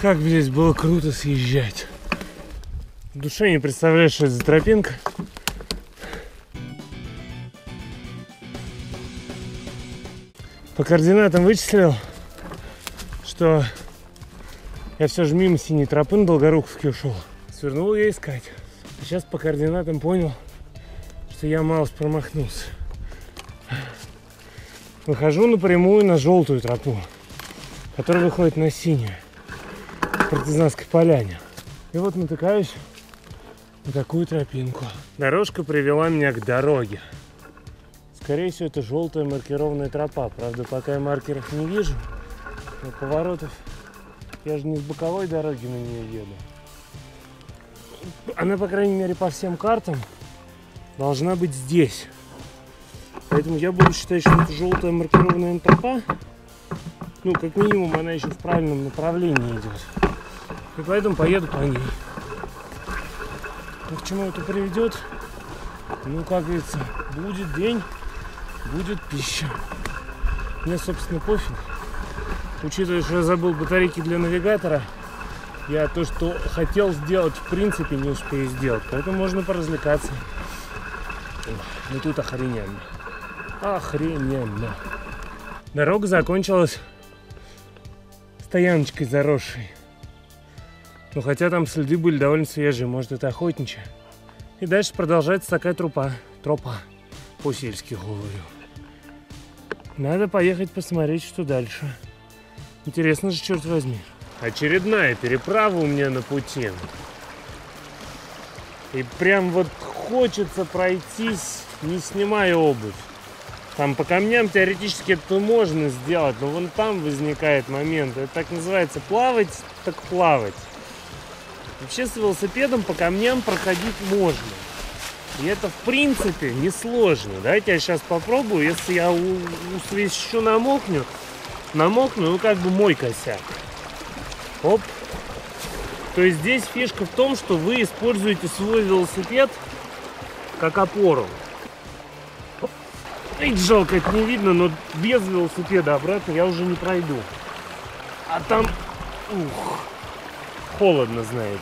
Как, блядь, было круто съезжать. В душе не представляешь, что это за тропинка. По координатам вычислил, что я все же мимо синей тропы на Долгоруковке ушел. Свернул я искать. А сейчас по координатам понял, что я малость промахнулся. Выхожу напрямую на желтую тропу, которая выходит на синюю, партизанской поляне. И вот натыкаюсь на такую тропинку. Дорожка привела меня к дороге. Скорее всего, это желтая маркированная тропа. Правда, пока я маркеров не вижу, но поворотов я же не с боковой дороги на нее еду. Она, по крайней мере, по всем картам должна быть здесь. Поэтому я буду считать, что это желтая маркированная тропа. Ну, как минимум, она еще в правильном направлении идет. И поэтому поеду по ней. Но к чему это приведет? Ну, как говорится, будет день, будет пища. Мне, собственно, пофиг. Учитывая, что я забыл батарейки для навигатора, я то, что хотел сделать, в принципе, не успею сделать. Поэтому можно поразвлекаться. Ну тут охрененно. Охрененно. Дорога закончилась стояночкой заросшей. Ну хотя там следы были довольно свежие, может это охотничья. И дальше продолжается такая трупа, тропа, по-сельски говорю. Надо поехать посмотреть, что дальше. Интересно же, черт возьми. Очередная переправа у меня на пути. И прям вот хочется пройтись, не снимая обувь. Там по камням теоретически это можно сделать, но вон там возникает момент. Это так называется плавать, так плавать. Вообще с велосипедом по камням проходить можно. И это в принципе несложно. Давайте я сейчас попробую. Если я еще намокну, намокну, ну как бы мой косяк. Оп. То есть здесь фишка в том, что вы используете свой велосипед как опору. Эй, жалко, это не видно, но без велосипеда обратно я уже не пройду. А там, ух, холодно, знаете.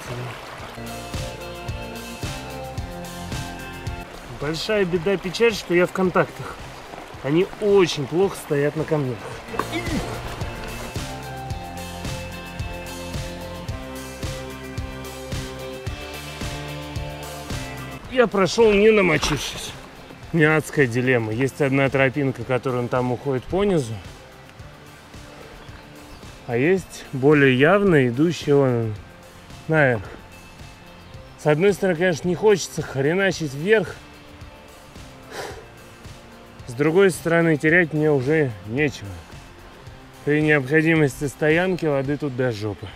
Большая беда, печаль, что я в контактах. Они очень плохо стоят на камнях. Я прошел не намочившись. Не адская дилемма. Есть одна тропинка, которая там уходит по низу. А есть более явная, идущая вон наверх. С одной стороны, конечно, не хочется хреначить вверх. С другой стороны, терять мне уже нечего. При необходимости стоянки воды тут до жопы.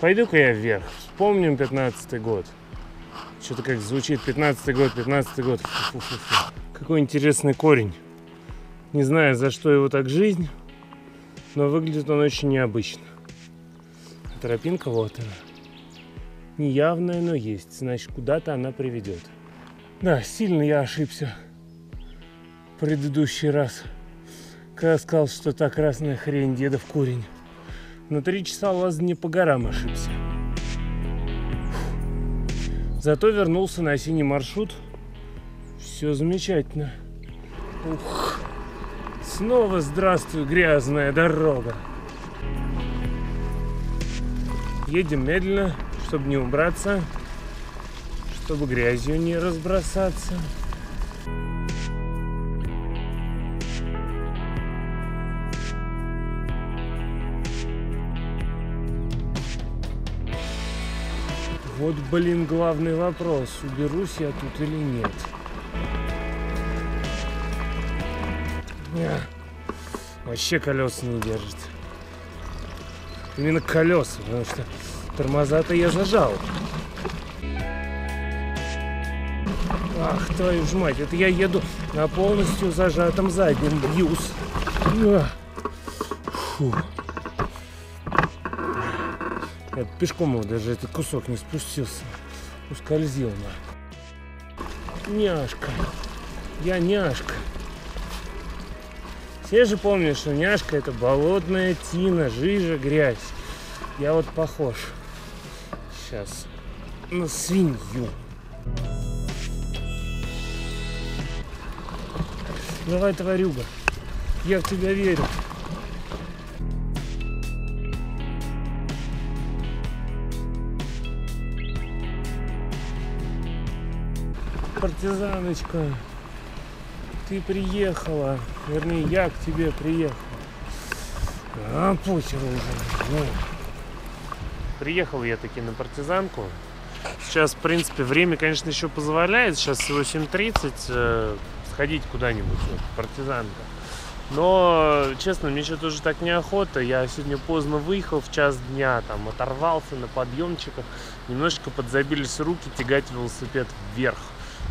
Пойду-ка я вверх. Вспомним 15 год. Что-то как звучит 15 год, 15 год. Фу -фу -фу Какой интересный корень. Не знаю, за что его так жизнь, но выглядит он очень необычно. Тропинка вот она. Неявная, но есть. Значит, куда-то она приведет. Да, сильно я ошибся. В предыдущий раз. Когда сказал, что та красная хрень дедов корень. На три часа лазания по горам ошибся. Зато вернулся на синий маршрут. Все замечательно. Ух. Снова здравствуй, грязная дорога. Едем медленно, чтобы не убраться, чтобы грязью не разбросаться. Вот, блин, главный вопрос, уберусь я тут или нет. Не, вообще колеса не держит. Именно колеса, потому что тормоза-то я зажал. Ах, твою ж мать, это я еду на полностью зажатом заднем бьюсь. Фу. Я пешком его даже этот кусок не спустился. Ускользил на. Няшка. Я няшка. Все же помнят, что няшка это болотная тина, жижа, грязь. Я вот похож сейчас на свинью. Давай, тварюга. Я в тебя верю. Партизаночка, ты приехала. Вернее, я к тебе приехал. А, похер уже. Ну. Приехал я таки на партизанку. Сейчас, в принципе, время, конечно, еще позволяет. Сейчас всего 7.30. Э, сходить куда-нибудь, вот, партизанка. Но, честно, мне что-то уже так неохота. Я сегодня поздно выехал в час дня, там, оторвался на подъемчиках. Немножечко подзабились руки тягать велосипед вверх.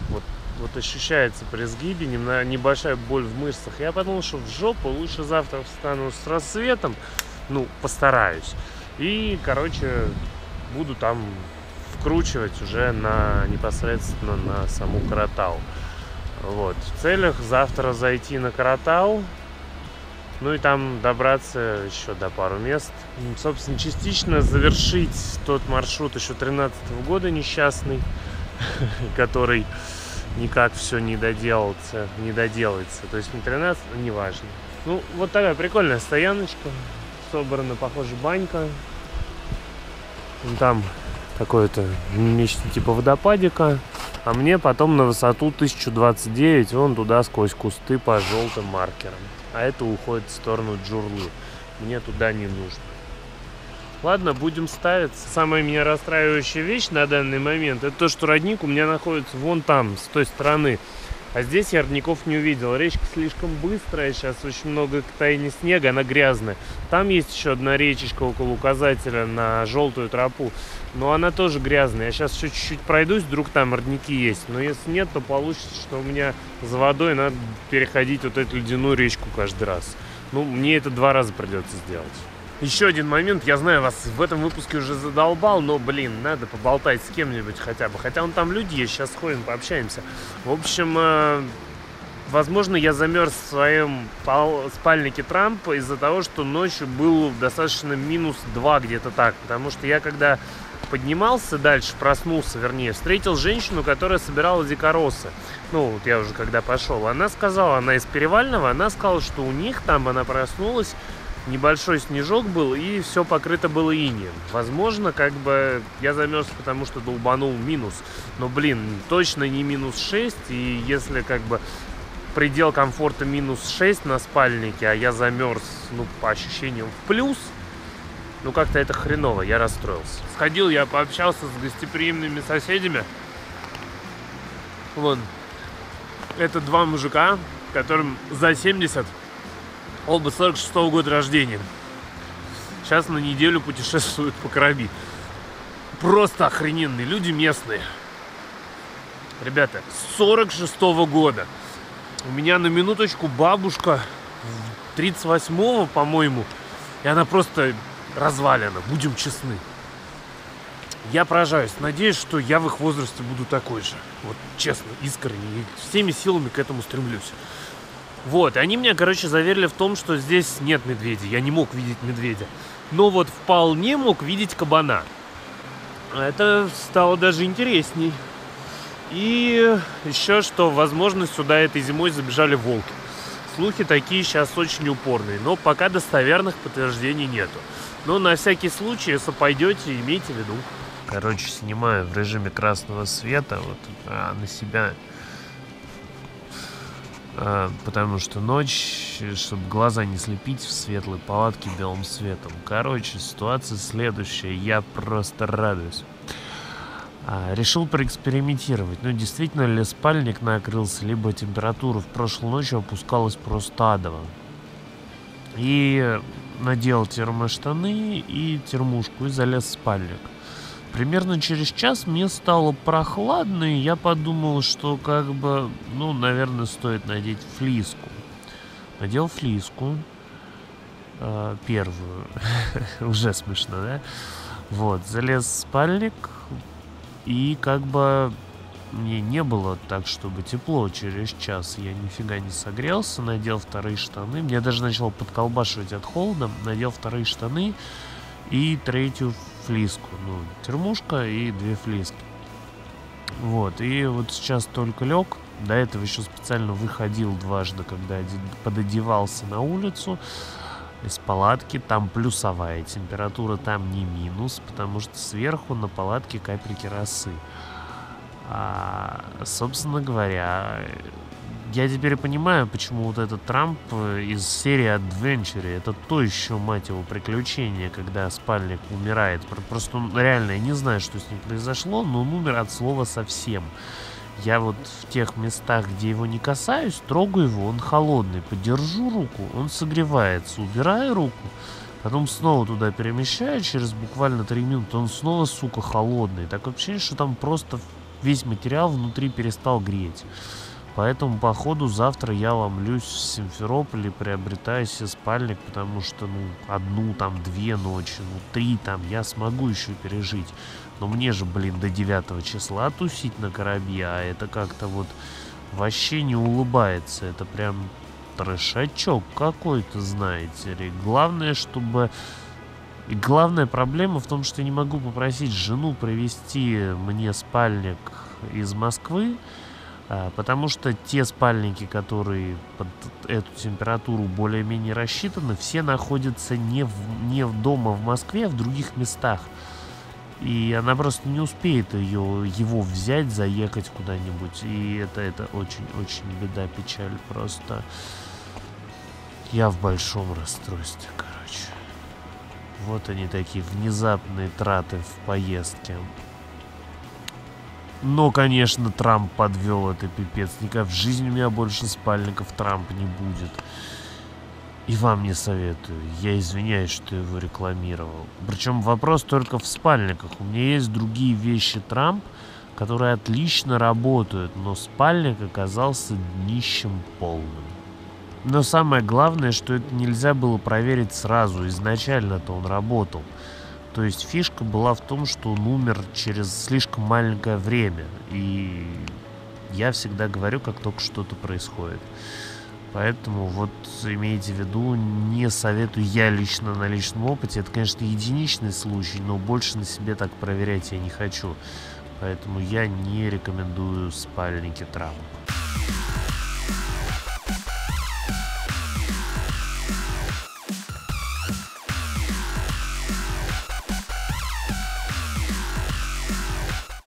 Вот, вот ощущается при сгибе небольшая боль в мышцах. Я подумал, что в жопу лучше завтра встану с рассветом. Ну, постараюсь. И, короче, буду там вкручивать уже на непосредственно на саму Каратау. Вот. В целях завтра зайти на Каратау, ну и там добраться еще до пару мест. Собственно, частично завершить тот маршрут еще 13 -го года несчастный, который никак все не доделался, не доделается. То есть не 13, но неважно. Ну, вот такая прикольная стояночка. Собрана, похоже, банька. Там какое-то нечто типа водопадика. А мне потом на высоту 1029, вон туда сквозь кусты по желтым маркерам. А это уходит в сторону Джурлы. Мне туда не нужно. Ладно, будем ставиться. Самая меня расстраивающая вещь на данный момент, это то, что родник у меня находится вон там, с той стороны. А здесь я родников не увидел. Речка слишком быстрая, сейчас очень много таяния снега, она грязная. Там есть еще одна речечка около указателя на желтую тропу. Но она тоже грязная. Я сейчас еще чуть-чуть пройдусь, вдруг там родники есть. Но если нет, то получится, что у меня за водой надо переходить вот эту ледяную речку каждый раз. Ну, мне это два раза придется сделать. Еще один момент, я знаю, вас в этом выпуске уже задолбал, но, блин, надо поболтать с кем-нибудь хотя бы. Хотя он там люди есть, сейчас сходим, пообщаемся. В общем, э, возможно, я замерз в своем спальнике Трампа из-за того, что ночью был достаточно минус 2 где-то так. Потому что я когда поднимался дальше, проснулся, вернее, встретил женщину, которая собирала дикоросы. Ну, вот я уже когда пошел. Она сказала, она из Перевального, она сказала, что у них там, она проснулась, небольшой снежок был, и все покрыто было инеем. Возможно, как бы я замерз, потому что долбанул минус. Но, блин, точно не минус 6, и если как бы предел комфорта минус 6 на спальнике, а я замерз, ну, по ощущениям, в плюс, ну, как-то это хреново, я расстроился. Сходил, я пообщался с гостеприимными соседями. Вон, это два мужика, которым за 70 Оба 46 -го года рождения. Сейчас на неделю путешествуют по Караби. Просто охрененные люди местные. Ребята, 46 -го года. У меня на минуточку бабушка 38-го, по-моему, и она просто развалена, будем честны. Я поражаюсь, надеюсь, что я в их возрасте буду такой же. Вот честно, искренне, и всеми силами к этому стремлюсь. Вот, они меня, короче, заверили в том, что здесь нет медведя. Я не мог видеть медведя. Но вот вполне мог видеть кабана. Это стало даже интересней. И еще что, возможно, сюда этой зимой забежали волки. Слухи такие сейчас очень упорные, но пока достоверных подтверждений нету. Но на всякий случай, если пойдете, имейте в виду. Короче, снимаю в режиме красного света вот а, на себя потому что ночь, чтобы глаза не слепить в светлой палатке белым светом. Короче, ситуация следующая, я просто радуюсь. А, решил проэкспериментировать. Ну, действительно ли спальник накрылся, либо температура в прошлой ночью опускалась просто адово. И надел термоштаны и термушку и залез в спальник. Примерно через час мне стало прохладно, и я подумал, что как бы, ну, наверное, стоит надеть флиску. Надел флиску, э, первую, уже смешно, да? Вот, залез в спальник, и как бы мне не было так, чтобы тепло через час. Я нифига не согрелся, надел вторые штаны. Мне даже начало подколбашивать от холода. Надел вторые штаны и третью флиску. Ну, термушка и две флиски. Вот, и вот сейчас только лег. До этого еще специально выходил дважды, когда пододевался на улицу из палатки. Там плюсовая температура, там не минус, потому что сверху на палатке капельки росы. А, собственно говоря, я теперь понимаю, почему вот этот Трамп э, из серии Adventure, это то еще, мать его, приключение, когда спальник умирает. Просто он реально, я не знаю, что с ним произошло, но он умер от слова совсем. Я вот в тех местах, где его не касаюсь, трогаю его, он холодный. Подержу руку, он согревается. Убираю руку, потом снова туда перемещаю, через буквально 3 минуты он снова, сука, холодный. Так вообще, что там просто весь материал внутри перестал греть. Поэтому, походу, завтра я ломлюсь в Симферополе, приобретаю себе спальник, потому что, ну, одну, там, две ночи, ну, три, там, я смогу еще пережить. Но мне же, блин, до 9 числа тусить на корабе, а это как-то вот вообще не улыбается. Это прям трешачок какой-то, знаете ли. Главное, чтобы... И главная проблема в том, что я не могу попросить жену привезти мне спальник из Москвы, потому что те спальники, которые под эту температуру более-менее рассчитаны, все находятся не, в, не дома в Москве, а в других местах. И она просто не успеет ее, его взять, заехать куда-нибудь. И это, это очень-очень беда, печаль. Просто я в большом расстройстве, короче. Вот они такие внезапные траты в поездке. Но, конечно, Трамп подвел это пипец. Никак в жизни у меня больше спальников Трамп не будет. И вам не советую. Я извиняюсь, что его рекламировал. Причем вопрос только в спальниках. У меня есть другие вещи Трамп, которые отлично работают, но спальник оказался днищем полным. Но самое главное, что это нельзя было проверить сразу. Изначально-то он работал. То есть фишка была в том, что он умер через слишком маленькое время. И я всегда говорю, как только что-то происходит. Поэтому вот имейте в виду, не советую я лично на личном опыте. Это, конечно, единичный случай, но больше на себе так проверять я не хочу. Поэтому я не рекомендую спальники Трампа.